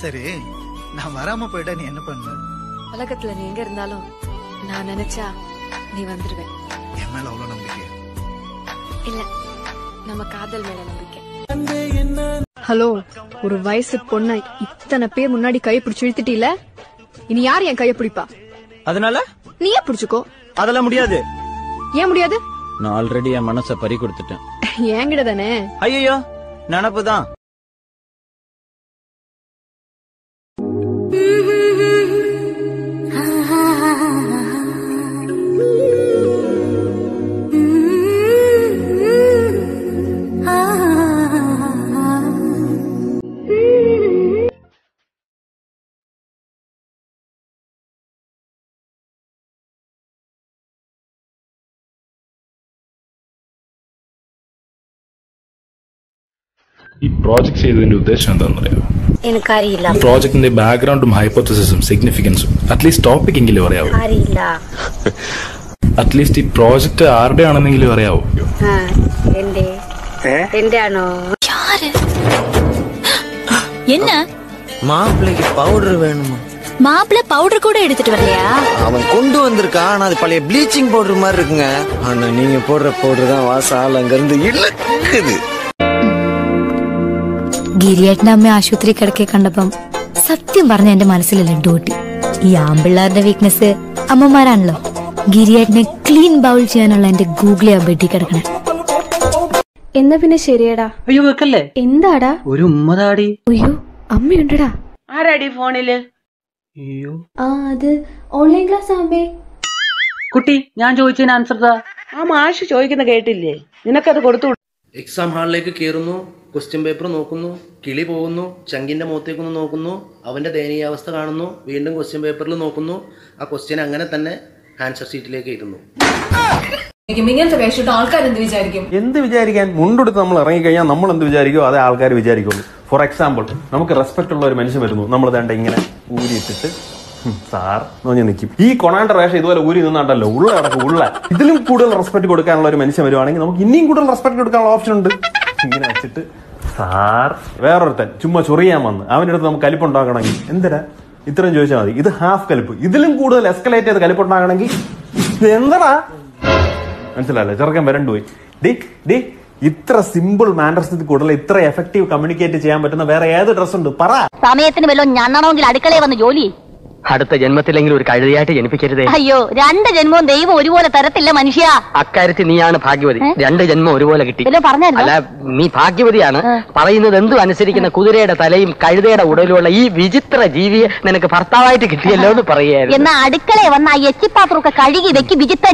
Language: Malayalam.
சரி நான் வராம போயிட்டா நீ என்ன பண்ணுவ உலகத்துல நீ எங்க இருந்தாலும் நான் நினைச்சா நீ வந்துருவேன் என் மேல அவ்வளவு நம்பிக்கை? இல்ல நம்ம காதல் மேல நம்பிக்கை. ஹலோ ஒரு வயசு பொண்ண இத்தனை பேர் முன்னாடி கை பிடிச்சு இழுத்துட்டீல? இனி யார் என் கைய பிடிப்பா? அதனால? நீயே பிடிச்சுக்கோ. அதெல்லாம் முடியாது. ஏன் முடியாது? நான் ஆல்ரெடி என் மனசை பறி கொடுத்துட்டேன். என்கிட்ட தானே? ஐயோ நினப்பு ഈ പ്രോജക്ട് ചെയ്തതിന്റെ ഉദ്ദേശം എന്താണെന്ന് അറിയാമോ എനിക്കറിയില്ല ഈ പ്രോജക്ടിന്റെ ബാക്ക്ഗ്രൗണ്ടും ഹൈപ്പോത്തസിസും സിഗ്നിഫിക്കൻസും അറ്റ്ലീസ്റ്റ് ടോപ്പിക് എങ്കിലും അറിയാവോ അറിയില്ല അറ്റ്ലീസ്റ്റ് ഈ പ്രോജക്ട് ആരുടെ ആണെന്നെങ്കിലും അറിയാവോ ആ, എന്റെ എന്റെ ആണോ என்ன மாப்பிள்ளைக்கு பவுடர் வேணுமா மாப்பிள்ள பவுடர் கூட எடுத்துட்டு வரலையா அவன் கொண்டு வந்திருக்கான் ஆனா அது பழைய ப்ளீச்சிங் பவுடர் மாதிரி இருக்குங்க ஆனா நீங்க போடுற பவுடர் தான் வாசம் ஆள் அங்க இருந்து இழுக்குது ഗിരിയേട്ടന്റെ അമ്മ ആശുപത്രി കിടക്കെ കണ്ടപ്പം സത്യം പറഞ്ഞ എന്റെ മനസ്സിൽ ലഡു കൂട്ടി ഈ ആമ്പിള്ളാരുടെ വീക്ക്നെസ് അമ്മമാരാണല്ലോ. ഗിരിയേട്ടനെ ക്ലീൻ ബൗൾ ചെയ്യാനുള്ള എന്റെ ഗൂഗിളി ആ ബെഡി കിടക്കണേ. എന്നാ പിന്നെ ശരിയടാ. അയ്യോ വെക്കല്ലേ? എന്താടാ? ഒരു ഉമ്മതാടി. അയ്യോ അമ്മയുണ്ടടാ. ആരാടി ഫോണിൽ? അയ്യോ. ആ അത് ഓൺലൈൻ ക്ലാസ് ആവുമ്പേ. കുട്ടി ഞാൻ ചോദിച്ചതിന് ആൻസർ ആ മാഷ് ചോദിക്കുന്ന കേട്ടില്ലേ? നിനക്കത് കൊടുത്തു എക്സാം ഹാളിലേക്ക് കയറുന്നു ക്വസ്റ്റ്യൻ പേപ്പർ നോക്കുന്നു കിളി പോകുന്നു ചങ്കിന്റെ മുഖത്തേക്കൊന്ന് നോക്കുന്നു അവന്റെ ദയനീയാവസ്ഥ കാണുന്നു വീണ്ടും ക്വസ്റ്റ്യൻ പേപ്പറിൽ നോക്കുന്നു. ആ ക്വസ്റ്റ്യൻ അങ്ങനെ തന്നെ ആൻസർ ഷീറ്റിലേക്ക് ആൾക്കാർ എന്ത് വിചാരിക്കാൻ മുണ്ടെടുത്ത് നമ്മൾ ഇറങ്ങിക്കഴിഞ്ഞാൽ നമ്മൾ എന്ത് വിചാരിക്കും അതേ ആൾക്കാർ വിചാരിക്കുള്ളൂ. ഫോർ എക്സാമ്പിൾ നമുക്ക് റെസ്പെക്ട് ഉള്ള ഒരു മനുഷ്യൻ വരുന്നു. നമ്മൾ വേണ്ട ഇങ്ങനെ ഊരിയിട്ടിട്ട് "ഹും, സാർ എന്ന് പറഞ്ഞ് നിൽക്കും ഈ കൊണാണ്ട വേഷം ഇതുപോലെ ഊരി നിന്നാണ്ടല്ലോ ഉള്ള കിടക്കും ഉള്ള. ഇതിലും കൂടുതൽ റെസ്പെക്ട് കൊടുക്കാനുള്ള ഒരു മനുഷ്യൻ വരുവാണെങ്കിൽ നമുക്ക് ഇനിയും കൂടുതൽ റെസ്പെക്ട് കൊടുക്കാനുള്ള ഓപ്ഷൻ ഉണ്ട്. ഇങ്ങനെ വെച്ചിട്ട് സാർ. വേറൊരുത്തൻ ചുമ്മാ ചൊറിയാൻ വന്ന്. അവന്റെ അടുത്ത് നമുക്ക് കലിപ്പുണ്ടാക്കണമെങ്കിൽ. എന്തിനാ? ഇത്രയും ചോദിച്ചാൽ മതി. ഇത് ഹാഫ് കലിപ്പ്. ഇതിലും കൂടുതൽ എസ്കലേറ്റ് ചെയ്ത് കലിപ്പുണ്ടാക്കണമെങ്കിൽ എന്താ മനസ്സിലായില്ലേ? ചെറുക്കൻ വരണ്ടു പോയി. ഡി ഡി ഇത്ര സിമ്പിൾ മാനർസത്തിൽ കൂടുതൽ ഇത്ര എഫക്റ്റീവ് കമ്മ്യൂണിക്കേറ്റ് ചെയ്യാൻ പറ്റുന്ന വേറെ ഏത് ഡ്രസ് ഉണ്ട്? പറ. സമയത്തിന് വല്ലതും ഞണ്ണണമെങ്കിൽ അടുക്കളയിൽ വന്ന് ജോലി. അടുത്ത ജന്മത്തിലെങ്കിലും ഒരു കഴുതയായിട്ട് ജനിപ്പിക്കരുതേ. അയ്യോ രണ്ട് ജന്മവും ദൈവം ഒരുപോലെ തരത്തില്ല മനുഷ്യ. അക്കാര്യത്തിൽ നീയാണ് ഭാഗ്യവതി. രണ്ട് ജന്മം ഒരുപോലെ കിട്ടി? അല്ല നീ ഭാഗ്യവതിയാണ്. പറയുന്നത് എന്തും അനുസരിക്കുന്ന കുതിരയുടെ തലയും കഴുതയുടെ ഉടലുമുള്ള ഈ വിചിത്ര ജീവിയെ നിനക്ക് ഭർത്താവായിട്ട് കിട്ടിയല്ലോ എന്ന് പറയുകയായിരുന്നു. എന്നാ അടുക്കളയെ വന്ന ആ എച്ചിപ്പാത്രമൊക്കെ കഴുകി വെക്കി വിജിത്ത